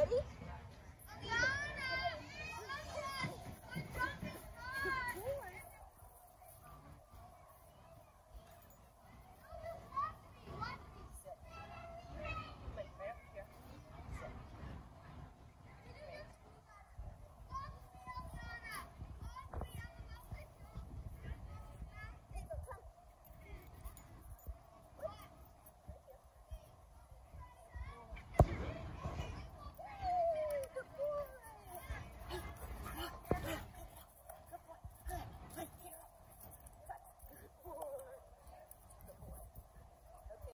Ready?